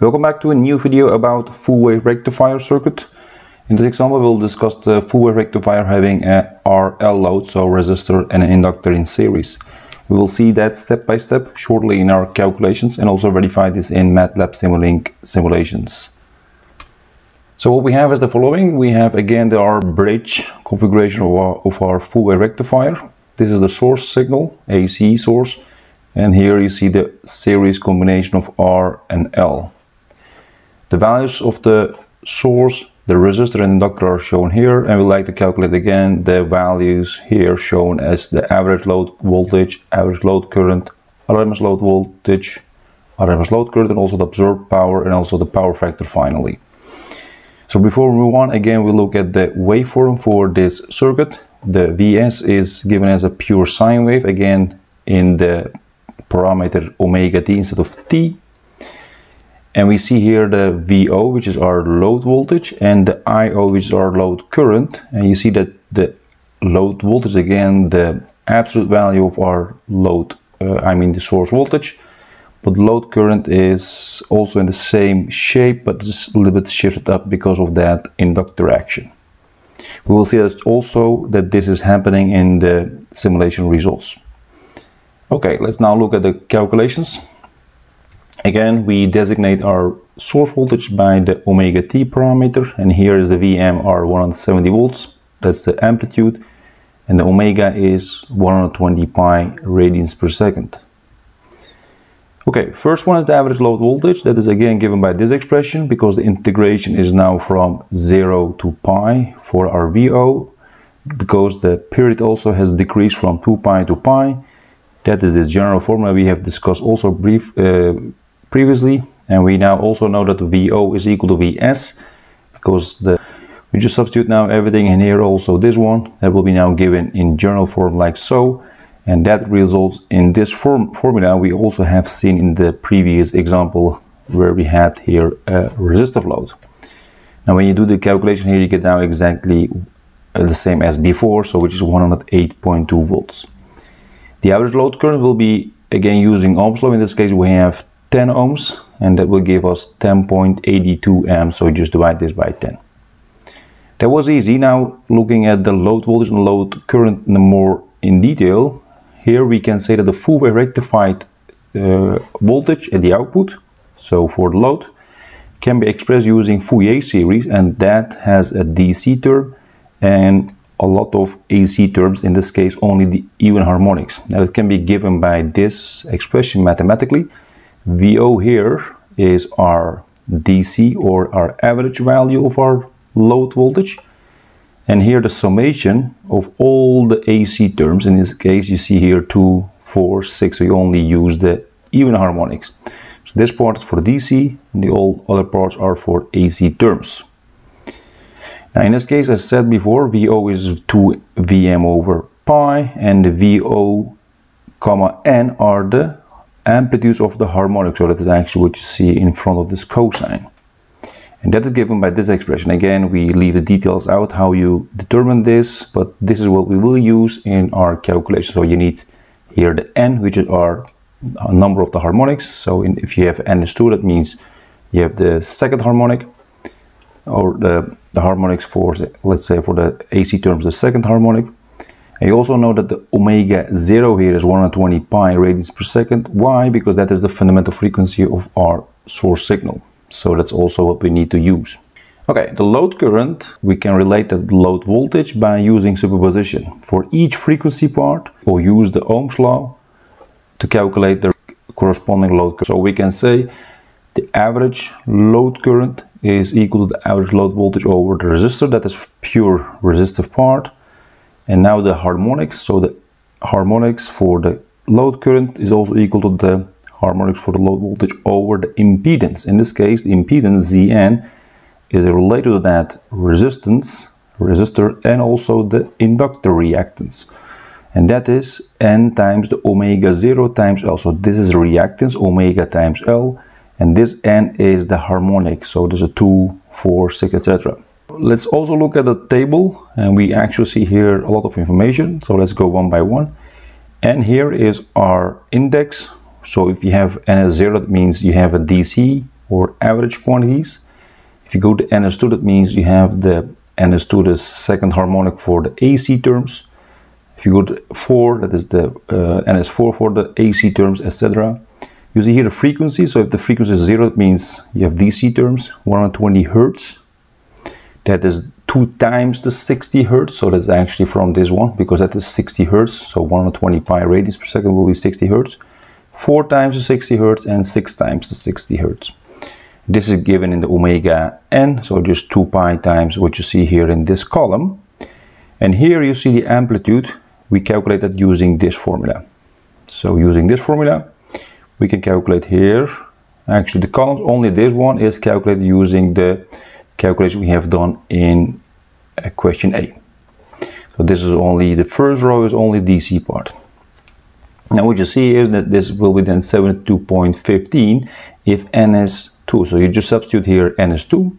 Welcome back to a new video about full-wave rectifier circuit. In this example we'll discuss the full-wave rectifier having a RL load, so resistor and an inductor in series. We will see that step by step shortly in our calculations and also verify this in MATLAB Simulink simulations. So what we have is the following. We have again the, our bridge configuration of our, of our full-wave rectifier. This is the source signal, AC source, and here you see the series combination of R and L. The values of the source, the resistor and inductor are shown here and we like to calculate again the values here shown as the average load voltage, average load current, RMS load voltage, RMS load current and also the absorbed power and also the power factor finally. So before we move on, again we look at the waveform for this circuit. The Vs is given as a pure sine wave, again in the parameter omega t instead of t and we see here the VO which is our load voltage and the IO which is our load current and you see that the load voltage again the absolute value of our load uh, I mean the source voltage but load current is also in the same shape but just a little bit shifted up because of that inductor action. We will see that also that this is happening in the simulation results. Okay, let's now look at the calculations. Again, we designate our source voltage by the omega t parameter, and here is the VM are 170 volts, that's the amplitude, and the omega is 120 pi radians per second. Okay, first one is the average load voltage, that is again given by this expression, because the integration is now from 0 to pi for our VO, because the period also has decreased from 2 pi to pi, that is this general formula we have discussed also brief uh, previously and we now also know that VO is equal to Vs because the we just substitute now everything in here also this one that will be now given in general form like so and that results in this form formula we also have seen in the previous example where we had here a resistive load. Now when you do the calculation here you get now exactly uh, the same as before so which is 108.2 volts. The average load current will be again using Ohm's law in this case we have 10 ohms and that will give us 10.82 amps. So just divide this by 10 that was easy. Now looking at the load voltage and load current more in detail here we can say that the full wave rectified uh, voltage at the output so for the load can be expressed using Fourier series and that has a DC term and a lot of AC terms, in this case only the even harmonics. Now it can be given by this expression mathematically VO here is our DC or our average value of our load voltage. And here the summation of all the AC terms, in this case you see here 2, 4, 6, so you only use the even harmonics. So this part is for DC, and the all other parts are for AC terms. Now in this case, as said before, VO is 2 Vm over pi, and the VO comma N are the amplitudes of the harmonic. So that is actually what you see in front of this cosine. And that is given by this expression. Again, we leave the details out how you determine this, but this is what we will use in our calculation. So you need here the n, which is our uh, number of the harmonics. So in, if you have n is 2, that means you have the second harmonic, or the, the harmonics for, let's say for the AC terms, the second harmonic. You also know that the omega 0 here is 120 pi radians per second. Why? Because that is the fundamental frequency of our source signal. So that's also what we need to use. Okay, the load current, we can relate the load voltage by using superposition. For each frequency part, we'll use the Ohm's law to calculate the corresponding load current. So we can say the average load current is equal to the average load voltage over the resistor, that is pure resistive part and now the harmonics so the harmonics for the load current is also equal to the harmonics for the load voltage over the impedance. In this case the impedance Zn is related to that resistance resistor and also the inductor reactance. And that is n times the omega 0 times L. So this is reactance omega times L. And this n is the harmonic. So there's a 2 4 6 etc Let's also look at the table and we actually see here a lot of information. So let's go one by one. And here is our index. So if you have NS0, that means you have a DC or average quantities. If you go to NS2, that means you have the NS2, the second harmonic for the AC terms. If you go to 4, that is the uh, NS4 for the AC terms, etc. You see here the frequency. So if the frequency is 0, it means you have DC terms, 120 Hertz. That is 2 times the 60 Hertz. So that's actually from this one, because that is 60 Hertz. So 120 pi radians per second will be 60 Hertz. 4 times the 60 Hertz and 6 times the 60 Hertz. This is given in the omega n, so just 2 pi times what you see here in this column. And here you see the amplitude, we calculate that using this formula. So using this formula, we can calculate here, actually the columns, only this one is calculated using the calculation we have done in uh, question A. So this is only, the first row is only DC part. Now what you see is that this will be then 72.15 if n is 2. So you just substitute here n is 2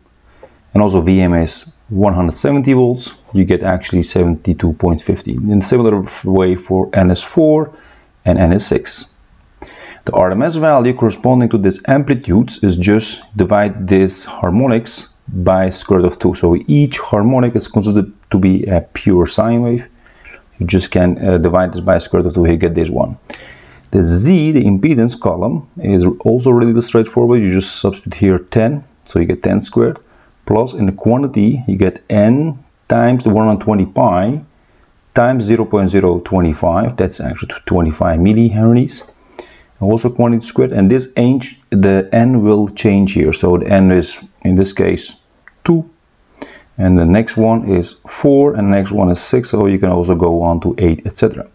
and also Vm is 170 volts, you get actually 72.15. In similar way for n is 4 and n is 6. The RMS value corresponding to this amplitudes is just divide this harmonics by square root of 2. So each harmonic is considered to be a pure sine wave. You just can uh, divide this by square root of 2, you get this one. The Z, the impedance column, is also really straightforward. You just substitute here 10, so you get 10 squared. Plus in the quantity, you get N times the 120 pi times 0.025. That's actually 25 millihenries. Also quantity squared. And this N, the N will change here. So the N is, in this case, 2. And the next one is 4. And the next one is 6. So you can also go on to 8, etc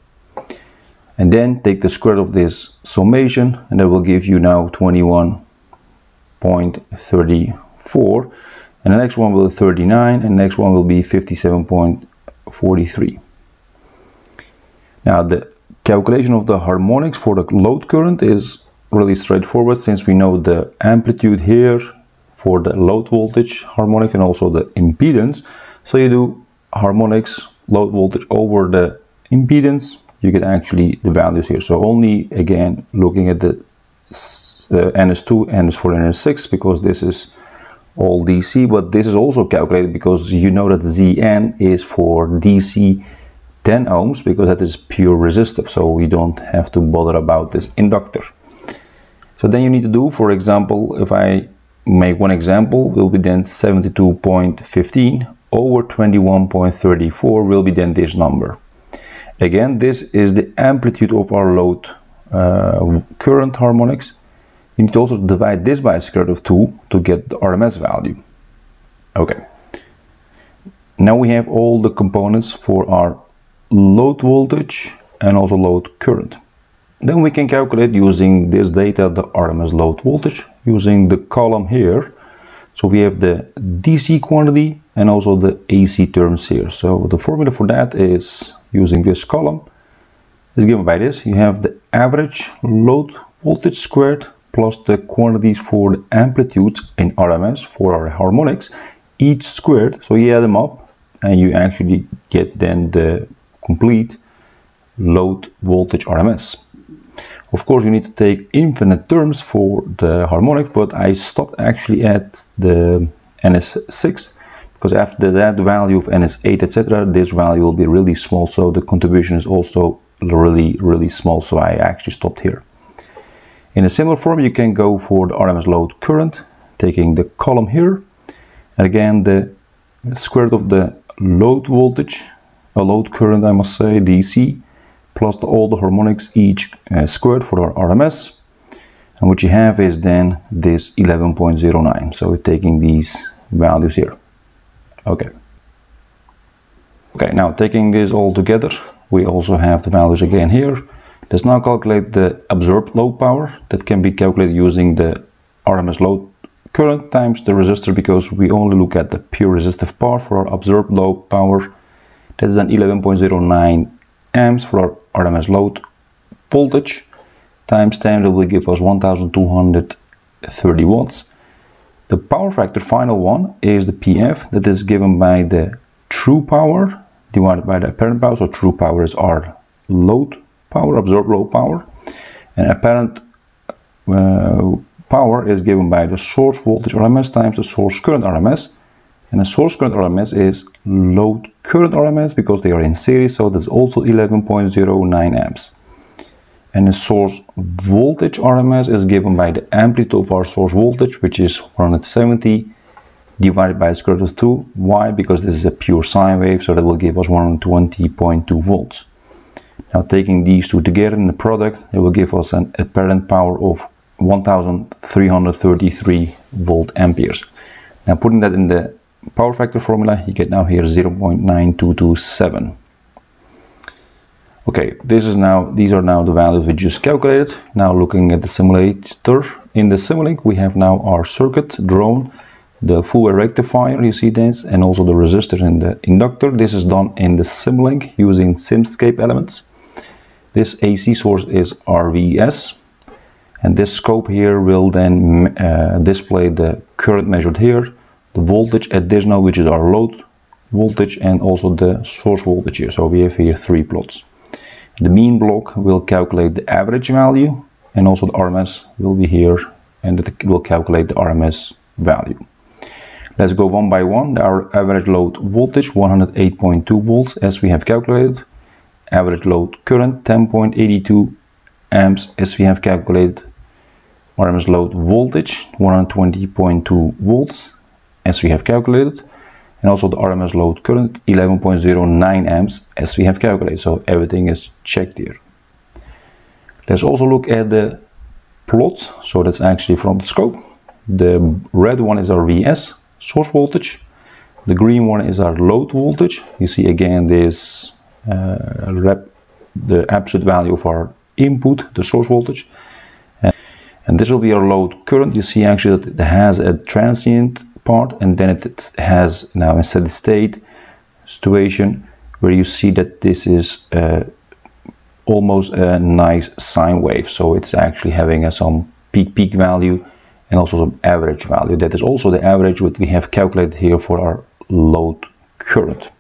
and then take the square of this summation and that will give you now 21.34 and the next one will be 39 and the next one will be 57.43 now the calculation of the harmonics for the load current is really straightforward since we know the amplitude here for the load voltage harmonic and also the impedance so you do harmonics load voltage over the impedance you get actually the values here. So only again looking at the uh, NS2, NS4, and NS6 because this is all DC, but this is also calculated because you know that Zn is for DC 10 ohms because that is pure resistive, so we don't have to bother about this inductor. So then you need to do, for example, if I make one example, will be then 72.15 over 21.34 will be then this number. Again, this is the amplitude of our load uh, current harmonics. You need to also divide this by a square root of 2 to get the RMS value. Okay. Now we have all the components for our load voltage and also load current. Then we can calculate using this data the RMS load voltage using the column here. So we have the DC quantity and also the AC terms here. So the formula for that is using this column is given by this. You have the average load voltage squared plus the quantities for the amplitudes in RMS for our harmonics, each squared. So you add them up and you actually get then the complete load voltage RMS. Of course, you need to take infinite terms for the harmonic, but I stopped actually at the NS6 because after that value of ns8 etc this value will be really small so the contribution is also really really small so I actually stopped here. In a similar form you can go for the RMS load current taking the column here and again the square root of the load voltage a load current I must say DC plus all the harmonics each uh, squared for our RMS and what you have is then this 11.09 so we're taking these values here Okay. Okay, now taking this all together, we also have the values again here. Let's now calculate the absorbed load power that can be calculated using the RMS load current times the resistor because we only look at the pure resistive part for our absorbed load power. That is an 11.09 amps for our RMS load voltage times 10 that will give us 1230 watts the power factor final one is the PF that is given by the true power divided by the apparent power. So true power is our load power, absorbed load power. And apparent uh, power is given by the source voltage RMS times the source current RMS. And the source current RMS is load current RMS because they are in series, so that's also 11.09 amps. And the source voltage RMS is given by the amplitude of our source voltage, which is 170 divided by square root of 2. Why? Because this is a pure sine wave, so that will give us 120.2 volts. Now taking these two together in the product, it will give us an apparent power of 1333 volt amperes. Now putting that in the power factor formula, you get now here 0.9227. Okay, this is now these are now the values we just calculated. Now looking at the simulator, in the Simulink we have now our circuit drawn, the full rectifier, you see this, and also the resistor and the inductor. This is done in the Simulink using Simscape elements. This AC source is RVS, and this scope here will then uh, display the current measured here, the voltage at this which is our load voltage, and also the source voltage here. So we have here three plots. The mean block will calculate the average value, and also the RMS will be here, and it will calculate the RMS value. Let's go one by one. Our average load voltage 108.2 volts as we have calculated. Average load current 10.82 amps as we have calculated. RMS load voltage 120.2 volts as we have calculated and also the RMS load current 11.09 amps as we have calculated. So everything is checked here. Let's also look at the plots. So that's actually from the scope. The red one is our VS source voltage. The green one is our load voltage. You see again this uh, rep the absolute value of our input the source voltage. And this will be our load current. You see actually that it has a transient part and then it has now a steady state situation where you see that this is uh, almost a nice sine wave so it's actually having some peak peak value and also some average value that is also the average what we have calculated here for our load current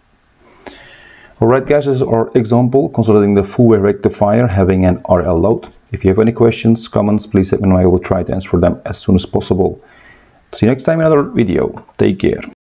Alright guys, this is our example considering the full wave rectifier having an RL load. If you have any questions, comments, please let me know. I will try to answer them as soon as possible. See you next time in another video. Take care.